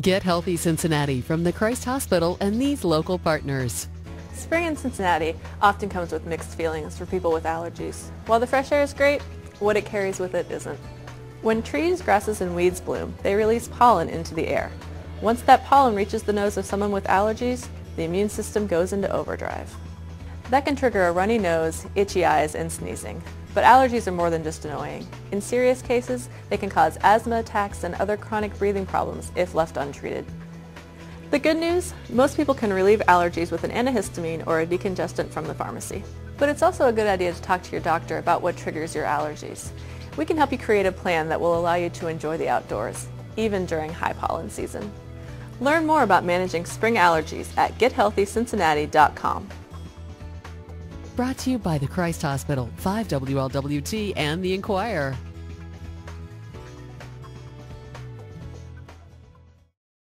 Get Healthy Cincinnati from the Christ Hospital and these local partners. Spring in Cincinnati often comes with mixed feelings for people with allergies. While the fresh air is great, what it carries with it isn't. When trees, grasses, and weeds bloom, they release pollen into the air. Once that pollen reaches the nose of someone with allergies, the immune system goes into overdrive. That can trigger a runny nose, itchy eyes, and sneezing. But allergies are more than just annoying. In serious cases, they can cause asthma attacks and other chronic breathing problems if left untreated. The good news, most people can relieve allergies with an antihistamine or a decongestant from the pharmacy. But it's also a good idea to talk to your doctor about what triggers your allergies. We can help you create a plan that will allow you to enjoy the outdoors, even during high pollen season. Learn more about managing spring allergies at gethealthycincinnati.com. Brought to you by the Christ Hospital, 5WLWT, and the Enquirer.